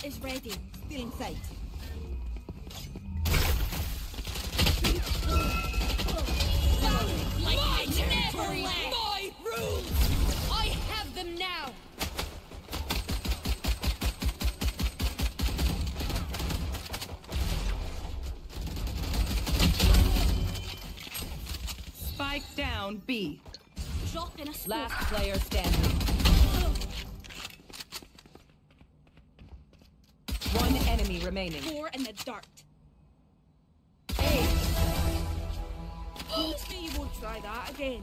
My ult is ready. Still in sight. My territory, My rules! I have them now. Spike down B. Shot in a smoke. Last player standing. Enemy remaining. Four in the dirt. Ace. Please me you won't try that again.